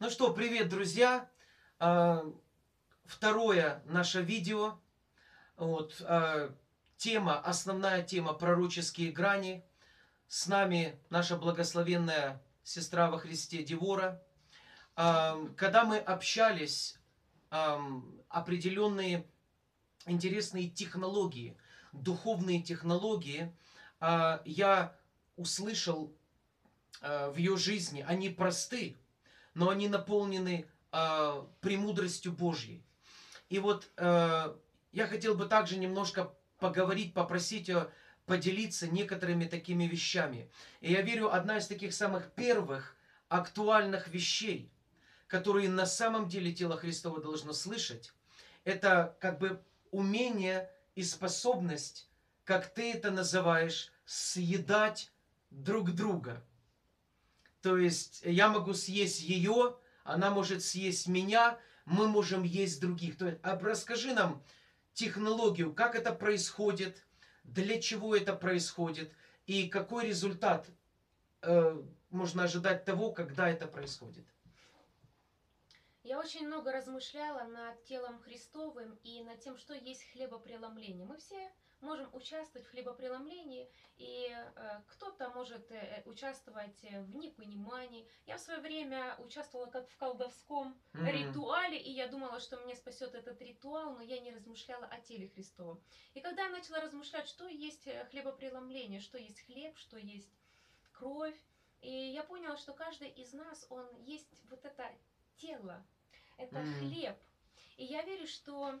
Ну что, привет, друзья! А, второе наше видео. Вот, а, тема, основная тема пророческие грани. С нами наша благословенная сестра во Христе Девора. А, когда мы общались, определенные интересные технологии, духовные технологии, я услышал в ее жизни, они просты, но они наполнены э, премудростью Божьей. И вот э, я хотел бы также немножко поговорить, попросить ее поделиться некоторыми такими вещами. И я верю, одна из таких самых первых актуальных вещей, которые на самом деле тело Христово должно слышать, это как бы умение и способность, как ты это называешь, съедать друг друга – то есть я могу съесть ее, она может съесть меня, мы можем есть других. То есть, а расскажи нам технологию, как это происходит, для чего это происходит и какой результат э, можно ожидать того, когда это происходит. Я очень много размышляла над телом Христовым и над тем, что есть хлебопреломление. Мы все можем участвовать в хлебопреломлении, и э, кто-то может э, участвовать в непонимании. Я в свое время участвовала как в колдовском mm-hmm. ритуале, и я думала, что меня спасет этот ритуал, но я не размышляла о теле Христовом. И когда я начала размышлять, что есть э, хлебопреломление, что есть хлеб, что есть кровь, и я поняла, что каждый из нас, он есть вот это тело, это mm-hmm. хлеб. И я верю, что Э,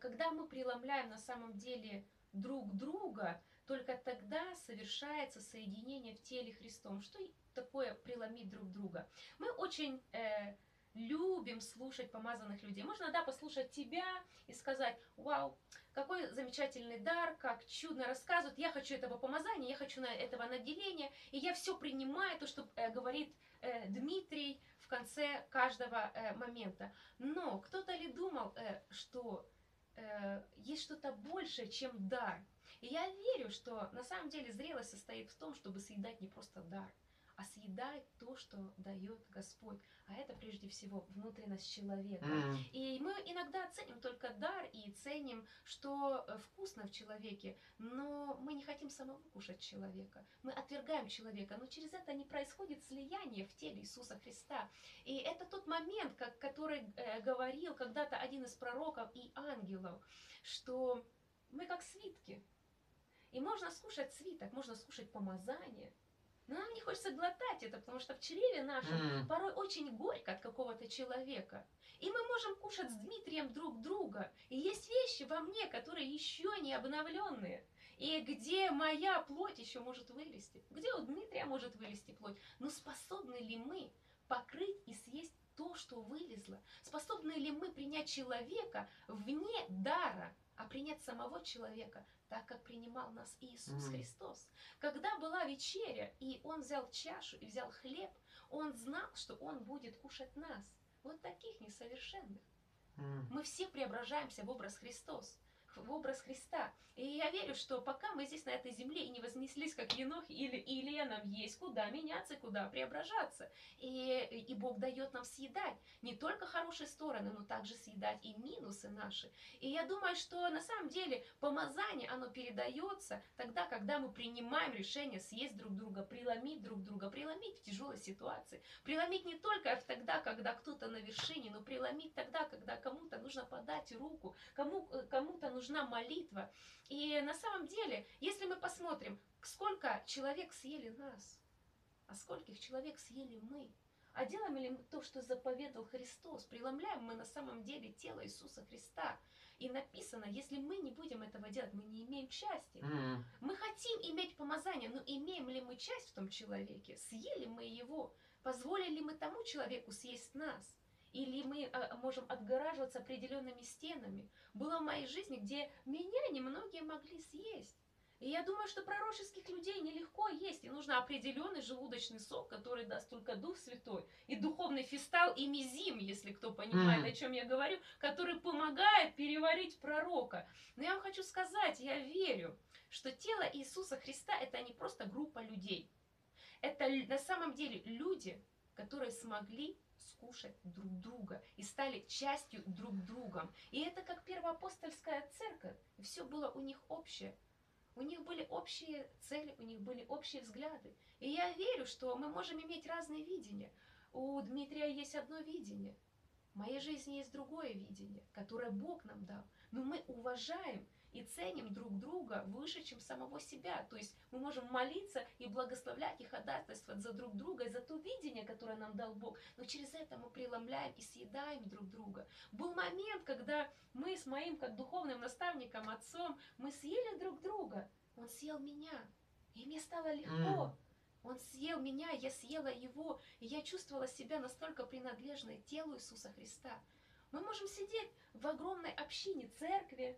когда мы преломляем на самом деле друг друга, только тогда совершается соединение в теле Христом. Что такое преломить друг друга? Мы очень э, любим слушать помазанных людей. Можно, да, послушать тебя и сказать, вау, какой замечательный дар, как чудно рассказывают, я хочу этого помазания, я хочу на этого наделения, и я все принимаю, то, что э, говорит э, Дмитрий в конце каждого э, момента. Но кто-то ли думал, э, что э, есть что-то большее, чем дар. И я верю, что на самом деле зрелость состоит в том, чтобы съедать не просто дар, а съедать то, что дает Господь. А это прежде всего внутренность человека. Mm-hmm. И мы иногда ценим только дар и ценим, что э, вкусно в человеке, но мы не хотим самого кушать человека. Мы отвергаем человека, но через это не происходит слияние в теле Иисуса Христа. И это тот момент, как, который э, говорил когда-то один из пророков и ангелов, что мы как свитки. И можно скушать свиток, можно скушать помазание – но нам не хочется глотать это, потому что в чреве нашем mm. порой очень горько от какого-то человека. И мы можем кушать с Дмитрием друг друга. И есть вещи во мне, которые еще не обновленные. И где моя плоть еще может вылезти? Где у Дмитрия может вылезти плоть? Но способны ли мы покрыть и съесть то, что вылезло? Способны ли мы принять человека вне дара, а принять самого человека, так как принимал нас Иисус mm. Христос. Когда была вечеря, и Он взял чашу и взял хлеб, Он знал, что Он будет кушать нас, вот таких несовершенных. Mm. Мы все преображаемся в образ Христос в образ Христа. И я верю, что пока мы здесь на этой земле и не вознеслись, как Енох или нам есть куда меняться, куда преображаться. И, и Бог дает нам съедать не только хорошие стороны, но также съедать и минусы наши. И я думаю, что на самом деле помазание, оно передается тогда, когда мы принимаем решение съесть друг друга, преломить друг друга, преломить в тяжелой ситуации. Преломить не только тогда, когда кто-то на вершине, но преломить тогда, когда кому-то нужно подать руку, кому, э, кому-то нужно нужна молитва. И на самом деле, если мы посмотрим, сколько человек съели нас, а скольких человек съели мы, а делаем ли мы то, что заповедал Христос? Преломляем мы на самом деле тело Иисуса Христа. И написано, если мы не будем этого делать, мы не имеем части. Mm-hmm. Мы хотим иметь помазание, но имеем ли мы часть в том человеке? Съели мы его? Позволили ли мы тому человеку съесть нас? Или мы а, можем отгораживаться определенными стенами. Было в моей жизни, где меня немногие могли съесть. И я думаю, что пророческих людей нелегко есть, и нужно определенный желудочный сок, который даст только Дух Святой, и духовный фистал, и мизим, если кто понимает, mm. о чем я говорю, который помогает переварить пророка. Но я вам хочу сказать, я верю, что тело Иисуса Христа это не просто группа людей. Это на самом деле люди, которые смогли скушать друг друга и стали частью друг другом. И это как первоапостольская церковь. Все было у них общее. У них были общие цели, у них были общие взгляды. И я верю, что мы можем иметь разные видения. У Дмитрия есть одно видение. В моей жизни есть другое видение, которое Бог нам дал. Но мы уважаем и ценим друг друга выше, чем самого себя. То есть мы можем молиться и благословлять и ходатайствовать за друг друга и за то видение, которое нам дал Бог. Но через это мы преломляем и съедаем друг друга. Был момент, когда мы с моим как духовным наставником, отцом, мы съели друг друга. Он съел меня. И мне стало легко. Он съел меня, я съела его, и я чувствовала себя настолько принадлежной телу Иисуса Христа. Мы можем сидеть в огромной общине церкви,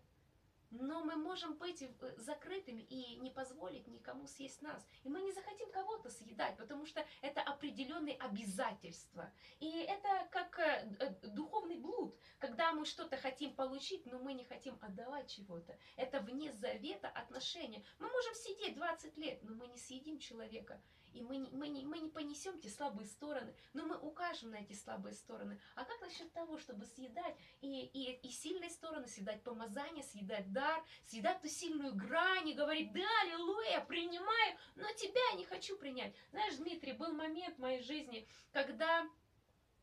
но мы можем быть э, закрытыми и не позволить никому съесть нас. И мы не захотим кого-то съедать, потому что это определенные обязательства. И это как э, э, духовный блуд, когда мы что-то хотим получить, но мы не хотим отдавать чего-то. Это вне завета отношения. Мы можем сидеть 20 лет, но мы не съедим человека и мы не, мы, не, мы не понесем те слабые стороны, но мы укажем на эти слабые стороны. А как насчет того, чтобы съедать и, и, и сильные стороны, съедать помазание, съедать дар, съедать ту сильную грань и говорить, да, аллилуйя, принимаю, но тебя я не хочу принять. Знаешь, Дмитрий, был момент в моей жизни, когда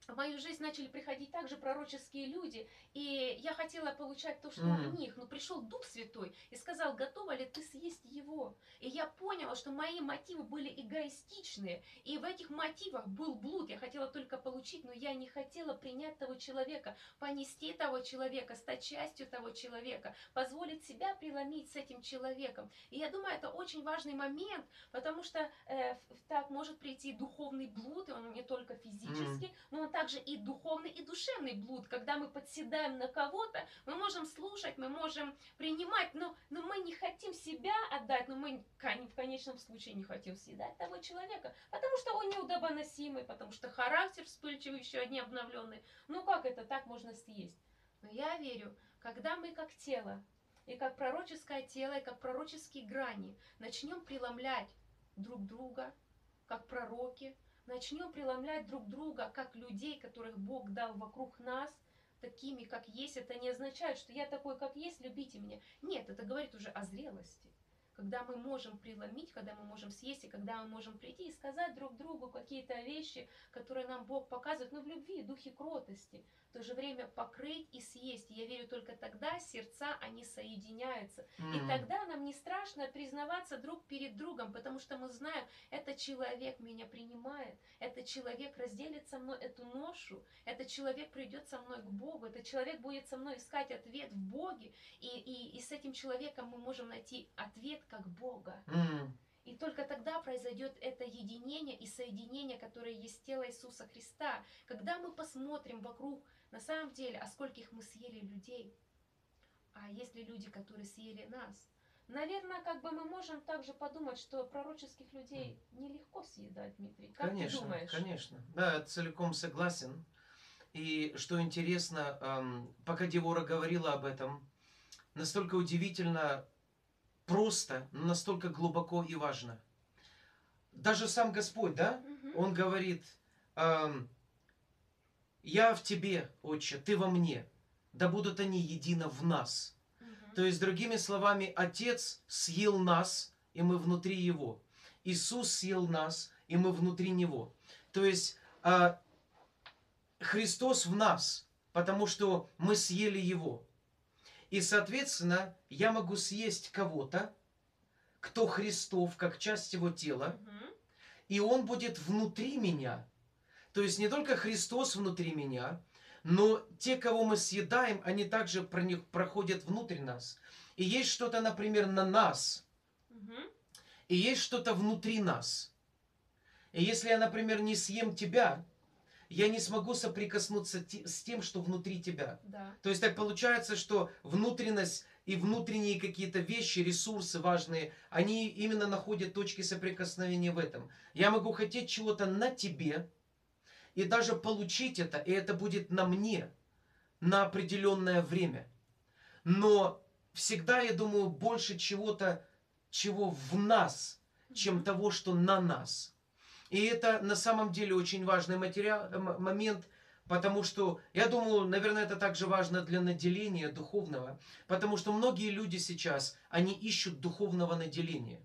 в мою жизнь начали приходить также пророческие люди, и я хотела получать то, что mm. у них, но пришел Дух Святой и сказал, готова ли ты съесть его? И я поняла, что мои мотивы были эгоистичные, и в этих мотивах был блуд, я хотела только получить, но я не хотела принять того человека, понести того человека, стать частью того человека, позволить себя преломить с этим человеком. И я думаю, это очень важный момент, потому что э, так может прийти духовный блуд, и он не только физический, mm. но он также и духовный, и душевный блуд. Когда мы подседаем на кого-то, мы можем слушать, мы можем принимать, но, но мы не хотим себя отдать, но мы в конечном случае не хотим съедать того человека, потому что он неудобоносимый, потому что характер вспыльчивый, еще не обновленный. Ну как это так можно съесть? Но я верю, когда мы как тело, и как пророческое тело, и как пророческие грани начнем преломлять друг друга, как пророки, начнем преломлять друг друга, как людей, которых Бог дал вокруг нас, такими, как есть, это не означает, что я такой, как есть, любите меня. Нет, это говорит уже о зрелости. Когда мы можем преломить, когда мы можем съесть, и когда мы можем прийти и сказать друг другу какие-то вещи, которые нам Бог показывает, но в любви, духе кротости, то же время покрыть и съесть. Я верю, только тогда сердца, они соединяются. Mm-hmm. И тогда нам не страшно признаваться друг перед другом, потому что мы знаем, этот человек меня принимает, этот человек разделит со мной эту ношу, этот человек придет со мной к Богу, этот человек будет со мной искать ответ в Боге, и, и, и с этим человеком мы можем найти ответ как Бога. Mm-hmm. И только тогда произойдет это единение и соединение, которое есть тело Иисуса Христа. Когда мы посмотрим вокруг на самом деле, а скольких мы съели людей? А есть ли люди, которые съели нас? Наверное, как бы мы можем также подумать, что пророческих людей нелегко съедать, Дмитрий. Как конечно, ты думаешь? Конечно, да, целиком согласен. И что интересно, эм, пока Девора говорила об этом, настолько удивительно, просто, но настолько глубоко и важно. Даже сам Господь, да, угу. Он говорит, я в тебе, Отче, ты во мне, да будут они едино в нас. Угу. То есть, другими словами, Отец съел нас, и мы внутри Его. Иисус съел нас, и мы внутри Него. То есть, а, Христос в нас, потому что мы съели Его. И, соответственно, я могу съесть кого-то, кто Христов, как часть Его тела, угу. и Он будет внутри меня – то есть не только Христос внутри меня, но те, кого мы съедаем, они также про них проходят внутрь нас. И есть что-то, например, на нас, и есть что-то внутри нас. И если я, например, не съем тебя, я не смогу соприкоснуться с тем, что внутри тебя. Да. То есть так получается, что внутренность и внутренние какие-то вещи, ресурсы важные, они именно находят точки соприкосновения в этом. Я могу хотеть чего-то на тебе, и даже получить это, и это будет на мне на определенное время. Но всегда, я думаю, больше чего-то, чего в нас, чем того, что на нас. И это на самом деле очень важный материал, м- момент, потому что, я думаю, наверное, это также важно для наделения духовного, потому что многие люди сейчас, они ищут духовного наделения.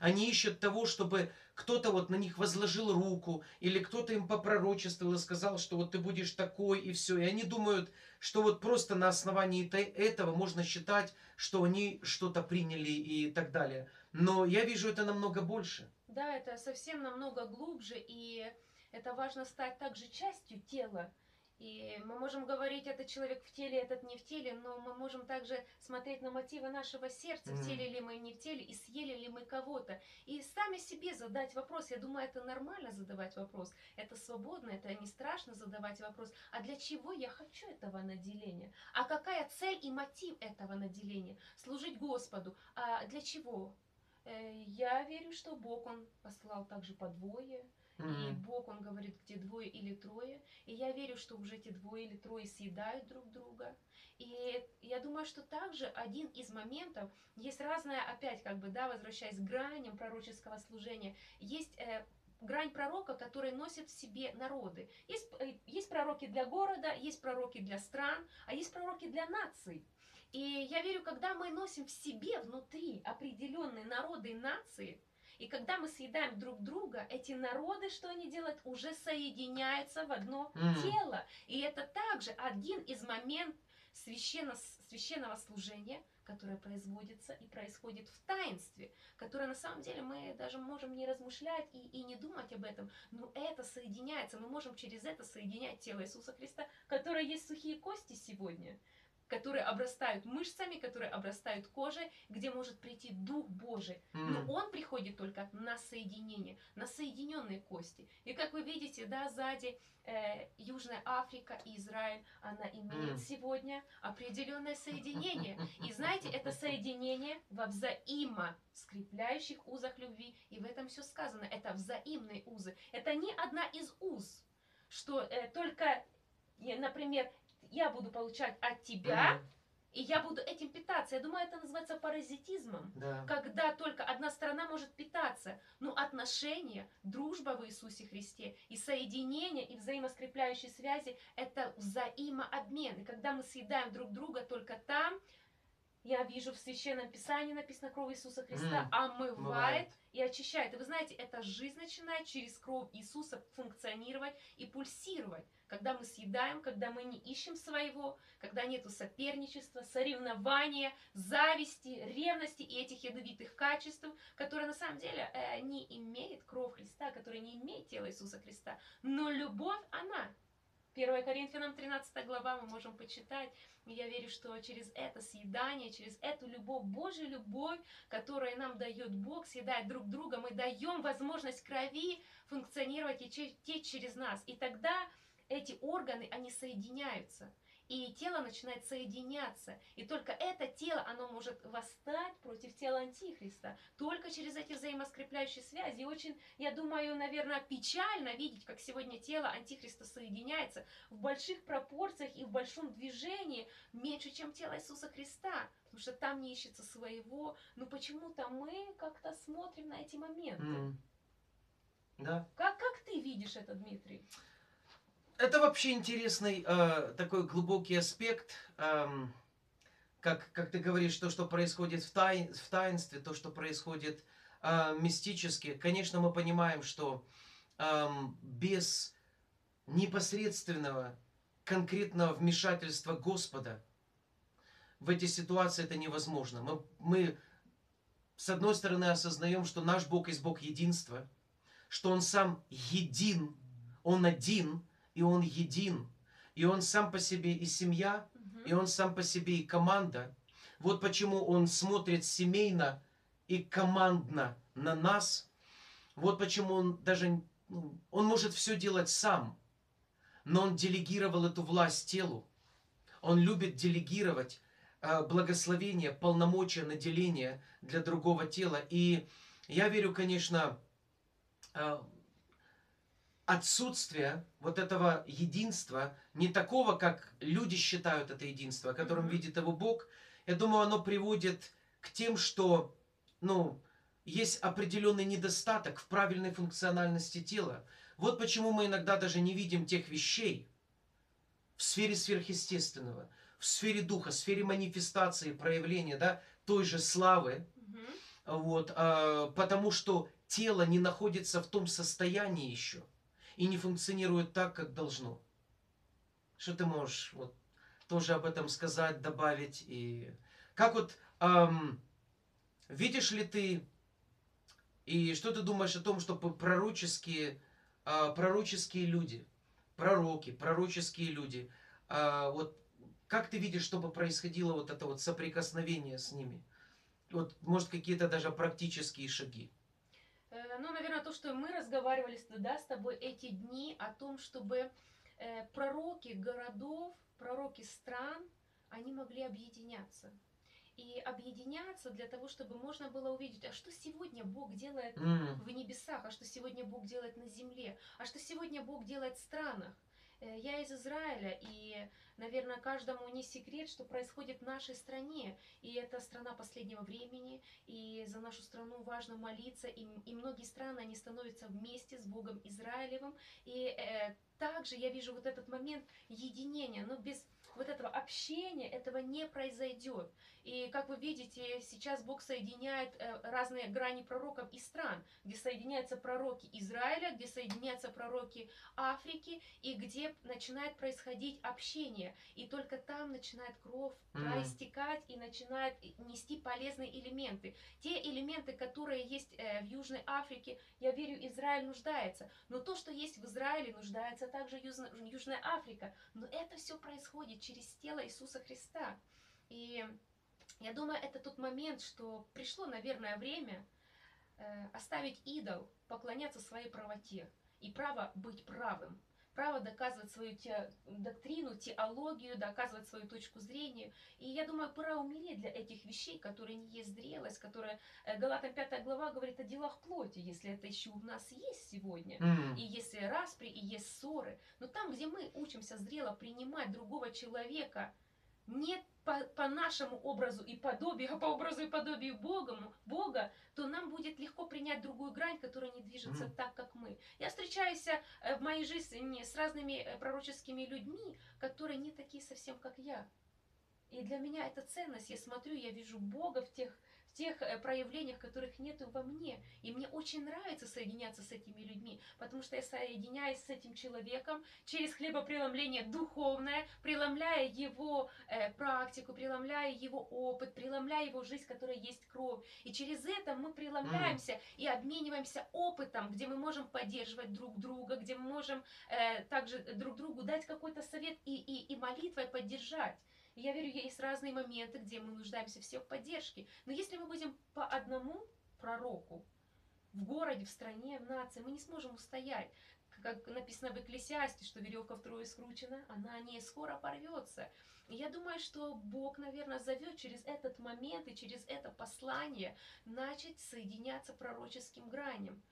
Они ищут того, чтобы кто-то вот на них возложил руку, или кто-то им попророчествовал и сказал, что вот ты будешь такой, и все. И они думают, что вот просто на основании этого можно считать, что они что-то приняли и так далее. Но я вижу это намного больше. Да, это совсем намного глубже, и это важно стать также частью тела. И мы можем говорить, этот человек в теле, этот не в теле, но мы можем также смотреть на мотивы нашего сердца, mm-hmm. в теле ли мы, не в теле, и съели ли мы кого-то. И сами себе задать вопрос. Я думаю, это нормально задавать вопрос. Это свободно, это не страшно задавать вопрос. А для чего я хочу этого наделения? А какая цель и мотив этого наделения? Служить Господу. А для чего? Э, я верю, что Бог, Он послал также по двое. Mm-hmm. И Бог, Он говорит, где двое или трое. И я верю, что уже эти двое или трое съедают друг друга. И я думаю, что также один из моментов, есть разная, опять как бы, да, возвращаясь к граням пророческого служения, есть э, грань пророка, который носит в себе народы. Есть, э, есть пророки для города, есть пророки для стран, а есть пророки для наций. И я верю, когда мы носим в себе внутри определенные народы и нации, и когда мы съедаем друг друга, эти народы, что они делают, уже соединяются в одно mm. тело. И это также один из моментов священно, священного служения, которое производится и происходит в таинстве, которое на самом деле мы даже можем не размышлять и, и не думать об этом, но это соединяется, мы можем через это соединять тело Иисуса Христа, которое есть сухие кости сегодня которые обрастают мышцами, которые обрастают кожей, где может прийти Дух Божий. Mm. Но он приходит только на соединение, на соединенные кости. И как вы видите, да, сзади э, Южная Африка и Израиль, она имеет mm. сегодня определенное соединение. И знаете, это соединение во взаимо скрепляющих узах любви. И в этом все сказано. Это взаимные узы. Это не одна из уз, что э, только например, я буду получать от тебя, и я буду этим питаться. Я думаю, это называется паразитизмом. Да. Когда только одна сторона может питаться. Но отношения, дружба в Иисусе Христе и соединение, и взаимоскрепляющие связи – это взаимообмен. И когда мы съедаем друг друга только там, я вижу в Священном Писании написано, кровь Иисуса Христа mm, омывает бывает. и очищает. И вы знаете, эта жизнь начинает через кровь Иисуса функционировать и пульсировать. Когда мы съедаем, когда мы не ищем своего, когда нету соперничества, соревнования, зависти, ревности и этих ядовитых качеств, которые на самом деле э, не имеет кровь Христа, которые не имеет тело Иисуса Христа. Но любовь, она 1 Коринфянам 13 глава мы можем почитать. И я верю, что через это съедание, через эту любовь, Божью любовь, которую нам дает Бог, съедать друг друга, мы даем возможность крови функционировать и течь через нас. И тогда эти органы, они соединяются и тело начинает соединяться. И только это тело, оно может восстать против тела Антихриста. Только через эти взаимоскрепляющие связи. И очень, я думаю, наверное, печально видеть, как сегодня тело Антихриста соединяется в больших пропорциях и в большом движении, меньше, чем тело Иисуса Христа. Потому что там не ищется своего. Но почему-то мы как-то смотрим на эти моменты. Mm. Да. Как, как ты видишь это, Дмитрий? Это вообще интересный э, такой глубокий аспект. Э, как, как ты говоришь, то, что происходит в, тай, в таинстве, то, что происходит э, мистически. Конечно, мы понимаем, что э, без непосредственного, конкретного вмешательства Господа в эти ситуации это невозможно. Мы, мы с одной стороны осознаем, что наш Бог есть Бог единства, что Он сам един, Он один – и он един, и он сам по себе и семья, и он сам по себе и команда. Вот почему он смотрит семейно и командно на нас. Вот почему он даже, ну, он может все делать сам, но он делегировал эту власть телу. Он любит делегировать э, благословение, полномочия, наделение для другого тела. И я верю, конечно, э, отсутствие вот этого единства, не такого, как люди считают это единство, которым mm-hmm. видит его Бог, я думаю, оно приводит к тем, что, ну, есть определенный недостаток в правильной функциональности тела. Вот почему мы иногда даже не видим тех вещей в сфере сверхъестественного, в сфере духа, в сфере манифестации, проявления да, той же славы, Мгм. вот, а, потому что тело не находится в том состоянии еще и не функционирует так, как должно. Что ты можешь вот, тоже об этом сказать, добавить? И как вот ам, видишь ли ты и что ты думаешь о том, что пророческие, а, пророческие люди, пророки, пророческие люди, а, вот как ты видишь, чтобы происходило вот это вот соприкосновение с ними? Вот, может, какие-то даже практические шаги. Э, Ну, наверное, то, что мы разговаривали да, с тобой эти дни о том, чтобы э, пророки городов, пророки стран, они могли объединяться. И объединяться для того, чтобы можно было увидеть, а что сегодня Бог делает М, в небесах, а что сегодня Бог делает на земле, а что сегодня Бог делает в странах. Э, Я из Израиля, и, наверное, каждому не секрет, что происходит в нашей стране. И это страна последнего времени, и за нашу страну важно молиться, и, и многие страны, они становятся вместе с Богом Израилевым. И э, также я вижу вот этот момент единения, но без вот этого общения этого не произойдет. И как вы видите, сейчас Бог соединяет э, разные грани пророков и стран, где соединяются пророки Израиля, где соединяются пророки Африки, и где начинает происходить общение. И только там начинает кровь Мгм. проистекать и начинает нести полезные элементы. Те элементы, которые есть э, в Южной Африке, я верю, Израиль нуждается. Но то, что есть в Израиле, нуждается также Южная Африка. Но это все происходит через тело Иисуса Христа. И я думаю, это тот момент, что пришло, наверное, время э, оставить идол, поклоняться своей правоте и право быть правым. Право доказывать свою те, доктрину, теологию, доказывать свою точку зрения. И я думаю, пора умереть для этих вещей, которые не есть зрелость, которые э, Галатам 5 глава говорит о делах плоти, если это еще у нас есть сегодня. м, И если распри, и есть ссоры. Но там, где мы учимся зрело принимать другого человека не по, по нашему образу и подобию, а по образу и подобию Богому, Бога, то нам будет легко принять другую грань, которая не движется Мгм. так, как мы. Я встречаюсь э, в моей жизни с разными э, пророческими людьми, которые не такие совсем, как я. И для меня это ценность. Я смотрю, я вижу Бога в тех, в тех э, проявлениях, которых нету во мне. И мне очень нравится соединяться с этими людьми, потому что я соединяюсь с этим человеком через хлебопреломление духовное, преломляя его э, практику, преломляя его опыт, преломляя его жизнь, которая есть кровь. И через это мы преломляемся и обмениваемся опытом, где мы можем поддерживать друг друга, где мы можем э, также друг другу дать какой-то совет и, и, и молитвой поддержать. Я верю, есть разные моменты, где мы нуждаемся все в поддержке. Но если мы будем по одному пророку в городе, в стране, в нации, мы не сможем устоять. Как написано в Экклесиасте, что веревка втрое скручена, она не скоро порвется. И я думаю, что Бог, наверное, зовет через этот момент и через это послание начать соединяться пророческим граням.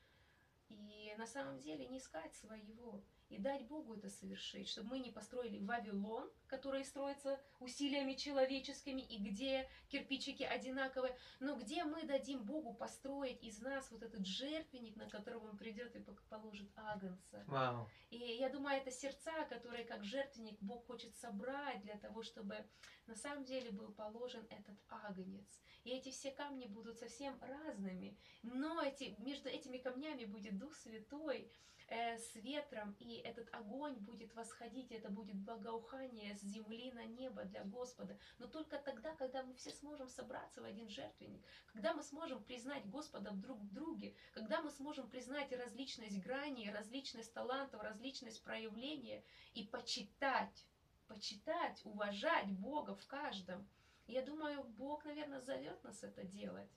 И на самом деле не искать своего. И дать Богу это совершить, чтобы мы не построили Вавилон, который строится усилиями человеческими, и где кирпичики одинаковые, но где мы дадим Богу построить из нас вот этот жертвенник, на котором Он придет и положит агнца. Вау. И я думаю, это сердца, которые как жертвенник Бог хочет собрать для того, чтобы на самом деле был положен этот агнец. И эти все камни будут совсем разными, но эти, между этими камнями будет Дух Святой э, с ветром, и этот огонь будет восходить, это будет благоухание с земли на небо для Господа. Но только тогда, когда мы все сможем собраться в один жертвенник, когда мы сможем признать Господа друг в друге, когда мы сможем признать различность граней, различность талантов, различность проявления и почитать, почитать, уважать Бога в каждом. Я думаю, Бог, наверное, зовет нас это делать.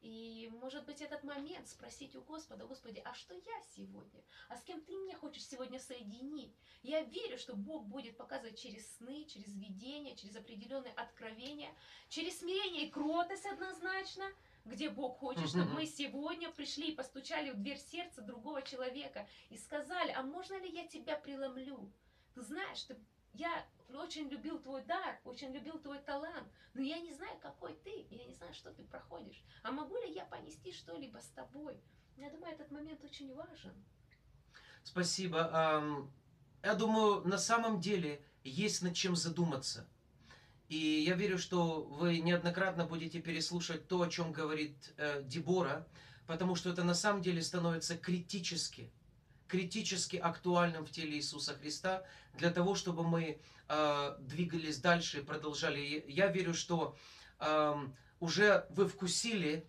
И, может быть, этот момент спросить у Господа, Господи, а что я сегодня? А с кем Ты меня хочешь сегодня соединить? Я верю, что Бог будет показывать через сны, через видения, через определенные откровения, через смирение и кротость однозначно, где Бог хочет, чтобы мы сегодня пришли и постучали в дверь сердца другого человека и сказали, а можно ли я тебя преломлю? Ты знаешь, ты я очень любил твой дар, очень любил твой талант, но я не знаю, какой ты, я не знаю, что ты проходишь. А могу ли я понести что-либо с тобой? Я думаю, этот момент очень важен. Спасибо. Я думаю, на самом деле есть над чем задуматься. И я верю, что вы неоднократно будете переслушать то, о чем говорит э, Дебора, потому что это на самом деле становится критически, критически актуальным в теле Иисуса Христа для того, чтобы мы э, двигались дальше и продолжали. Я верю, что э, уже вы вкусили,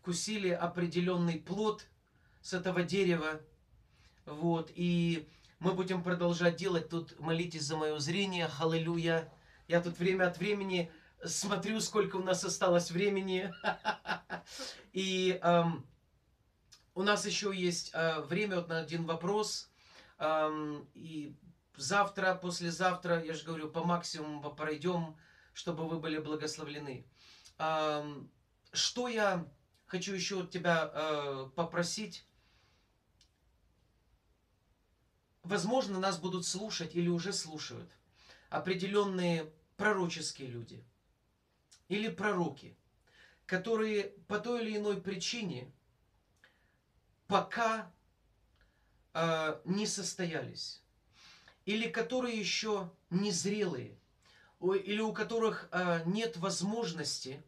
вкусили определенный плод с этого дерева, вот, и мы будем продолжать делать. Тут молитесь за мое зрение, аллилуйя. Я тут время от времени смотрю, сколько у нас осталось времени. И эм, у нас еще есть э, время вот на один вопрос. Эм, и завтра, послезавтра, я же говорю, по максимуму пройдем, чтобы вы были благословлены. Эм, что я хочу еще от тебя э, попросить? Возможно, нас будут слушать или уже слушают определенные пророческие люди или пророки, которые по той или иной причине пока э, не состоялись, или которые еще незрелые, или у которых э, нет возможности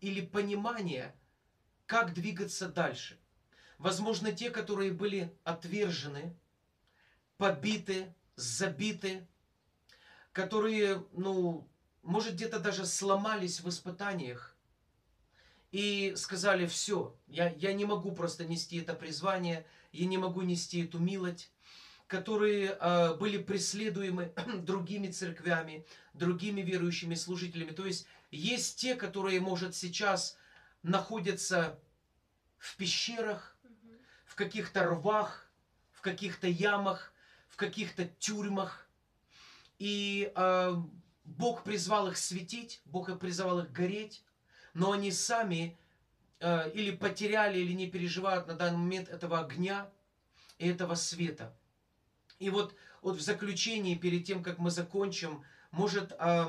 или понимания, как двигаться дальше. Возможно, те, которые были отвержены, побиты, забиты, которые, ну, может, где-то даже сломались в испытаниях и сказали, все, я, я не могу просто нести это призвание, я не могу нести эту милость, которые э, были преследуемы другими церквями, другими верующими служителями. То есть есть те, которые, может, сейчас находятся в пещерах, в каких-то рвах, в каких-то ямах, в каких-то тюрьмах, и э, Бог призвал их светить, Бог призвал их гореть, но они сами э, или потеряли, или не переживают на данный момент этого огня и этого света. И вот, вот в заключении, перед тем, как мы закончим, может, э,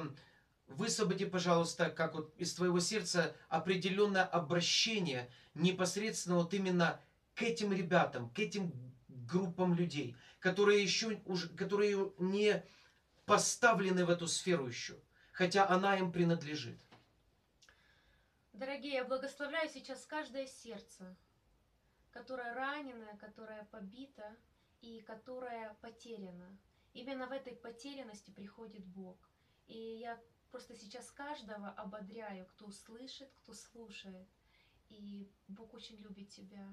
высвободи, пожалуйста, как вот из твоего сердца определенное обращение непосредственно вот именно к этим ребятам, к этим группам людей, которые еще, уже, которые не поставлены в эту сферу еще, хотя она им принадлежит. Дорогие, я благословляю сейчас каждое сердце, которое ранено, которое побито и которое потеряно. Именно в этой потерянности приходит Бог. И я просто сейчас каждого ободряю, кто слышит, кто слушает. И Бог очень любит тебя.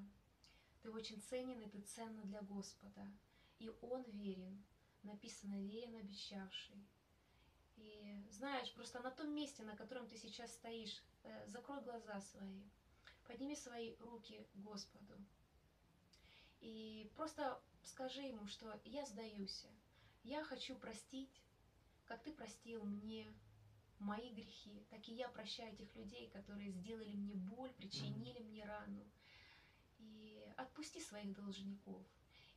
Ты очень ценен, и ты ценна для Господа. И Он верен написано верен обещавший. И знаешь, просто на том месте, на котором ты сейчас стоишь, закрой глаза свои, подними свои руки Господу. И просто скажи ему, что я сдаюсь, я хочу простить, как ты простил мне мои грехи, так и я прощаю этих людей, которые сделали мне боль, причинили мне рану. И отпусти своих должников.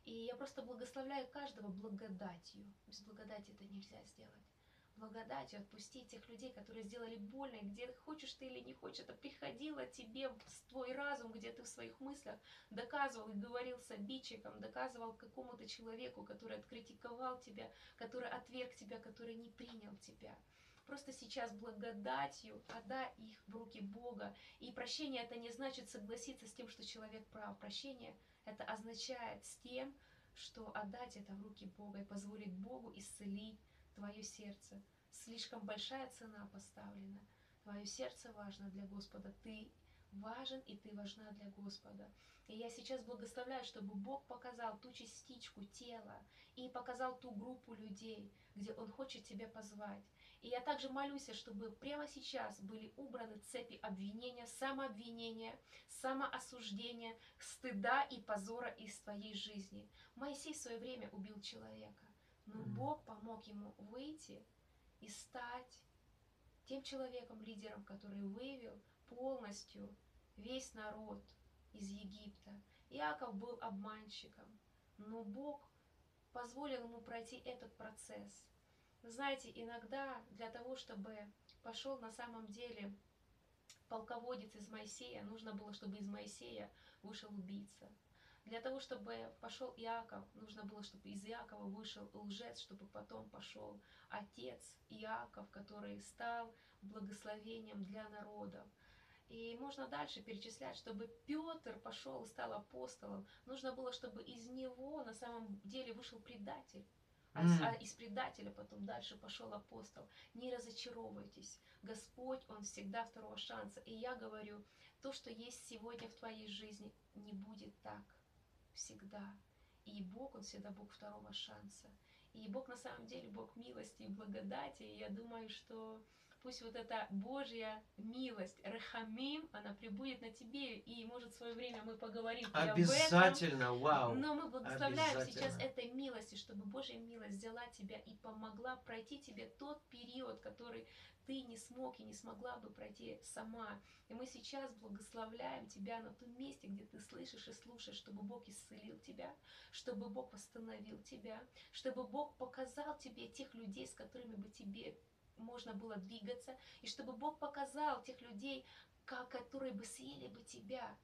И я просто благословляю каждого благодатью. Без благодати это нельзя сделать. Благодатью отпусти тех людей, которые сделали больно, и где хочешь ты или не хочешь, это приходило тебе в твой разум, где ты в своих мыслях доказывал и говорил с обидчиком, доказывал какому-то человеку, который откритиковал тебя, который отверг тебя, который не принял тебя. Просто сейчас благодатью отдай их в руки Бога. И прощение это не значит согласиться с тем, что человек прав. Прощение это означает с тем, что отдать это в руки Бога и позволить Богу исцелить твое сердце. Слишком большая цена поставлена. Твое сердце важно для Господа. Ты важен и ты важна для Господа. И я сейчас благословляю, чтобы Бог показал ту частичку тела и показал ту группу людей, где Он хочет тебя позвать. И я также молюсь, чтобы прямо сейчас были убраны цепи обвинения, самообвинения, самоосуждения, стыда и позора из твоей жизни. Моисей в свое время убил человека, но Бог помог ему выйти и стать тем человеком, лидером, который вывел полностью весь народ из Египта. Иаков был обманщиком, но Бог позволил ему пройти этот процесс – Вы знаете, иногда для того, чтобы пошел на самом деле полководец из Моисея, нужно было, чтобы из Моисея вышел убийца. Для того, чтобы пошел Иаков, нужно было, чтобы из Иакова вышел лжец, чтобы потом пошел отец Иаков, который стал благословением для народов. И можно дальше перечислять, чтобы Петр пошел и стал апостолом. Нужно было, чтобы из него на самом деле вышел предатель. А, М. а из предателя потом дальше пошел апостол. Не разочаровывайтесь. Господь, Он всегда второго шанса. И я говорю, то, что есть сегодня в твоей жизни, не будет так всегда. И Бог, Он всегда Бог второго шанса. И Бог на самом деле Бог милости и благодати. И я думаю, что пусть вот эта Божья милость, рахамим, она прибудет на тебе. И может в свое время мы поговорим и об этом. Обязательно, вау. Но мы благословляем сейчас Обязательно. этой милости, чтобы Божья милость взяла тебя и помогла пройти тебе тот период, который ты не смог и не смогла бы пройти сама. И мы сейчас благословляем тебя на том месте, где ты слышишь и слушаешь, чтобы Бог исцелил тебя, чтобы Бог восстановил тебя, чтобы Бог показал тебе тех людей, с которыми бы тебе можно было двигаться, и чтобы Бог показал тех людей, которые бы съели бы тебя,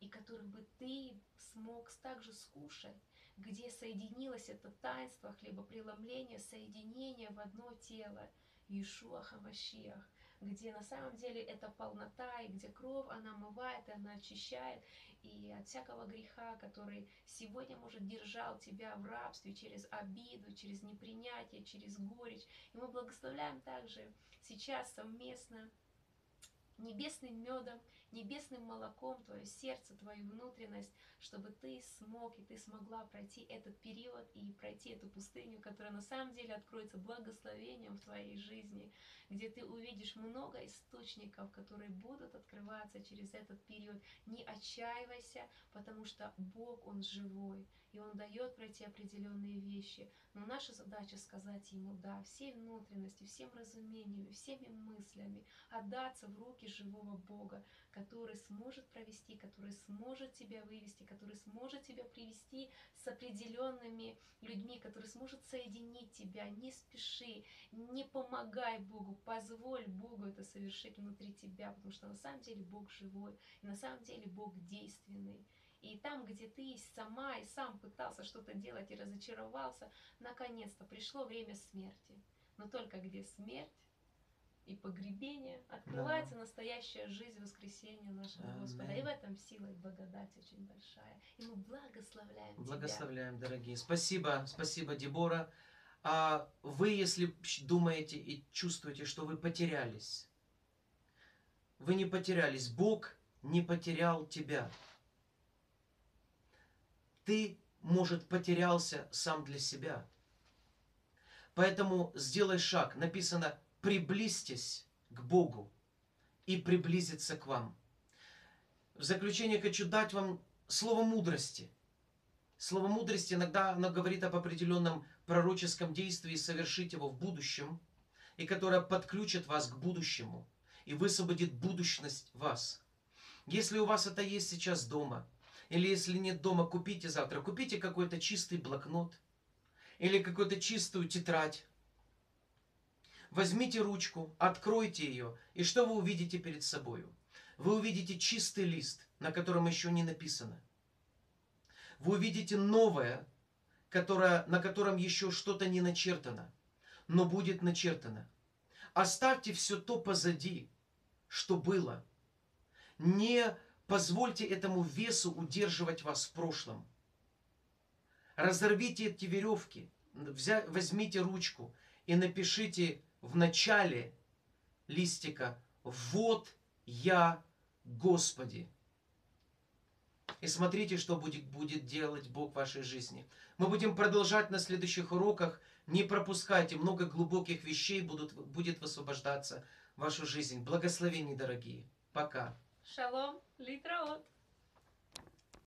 и которых бы ты смог также скушать, где соединилось это таинство хлебопреломления, соединение в одно тело, Иешуа Хамашиах, где на самом деле это полнота, и где кровь, она омывает, и она очищает, и от всякого греха, который сегодня, может, держал тебя в рабстве через обиду, через непринятие, через горечь. И мы благословляем также сейчас совместно небесным медом, небесным молоком твое сердце, твою внутренность, чтобы ты смог и ты смогла пройти этот период и пройти эту пустыню, которая на самом деле откроется благословением в твоей жизни, где ты увидишь много источников, которые будут открываться через этот период. Не отчаивайся, потому что Бог, Он живой, и Он дает пройти определенные вещи. Но наша задача сказать Ему «да» всей внутренности, всем разумениями, всеми мыслями, отдаться в руки живого Бога, который сможет провести, который сможет тебя вывести, который сможет тебя привести с определенными людьми, который сможет соединить тебя. Не спеши, не помогай Богу, позволь Богу это совершить внутри тебя, потому что на самом деле Бог живой, и на самом деле Бог действенный. И там, где ты сама и сам пытался что-то делать и разочаровался, наконец-то пришло время смерти. Но только где смерть и погребение, открывается настоящая жизнь воскресения нашего Господа. И в этом сила и благодать очень большая. И мы благословляем тебя. Благословляем, дорогие. Спасибо, спасибо, Дебора. А вы, если думаете и чувствуете, что вы потерялись, вы не потерялись. Бог не потерял тебя. Ты, может, потерялся сам для себя. Поэтому сделай шаг. Написано, приблизьтесь к Богу и приблизиться к вам. В заключение хочу дать вам слово мудрости. Слово мудрости иногда оно говорит об определенном пророческом действии совершить его в будущем, и которое подключит вас к будущему и высвободит будущность вас. Если у вас это есть сейчас дома, или если нет дома, купите завтра. Купите какой-то чистый блокнот или какую-то чистую тетрадь. Возьмите ручку, откройте ее, и что вы увидите перед собою? Вы увидите чистый лист, на котором еще не написано. Вы увидите новое, которое, на котором еще что-то не начертано, но будет начертано. Оставьте все то позади, что было. Не позвольте этому весу удерживать вас в прошлом. Разорвите эти веревки, возьмите ручку и напишите в начале листика «Вот я, Господи». И смотрите, что будет, будет делать Бог в вашей жизни. Мы будем продолжать на следующих уроках. Не пропускайте, много глубоких вещей будут, будет высвобождаться в вашу жизнь. Благословений, дорогие. Пока. Шалом, литраот.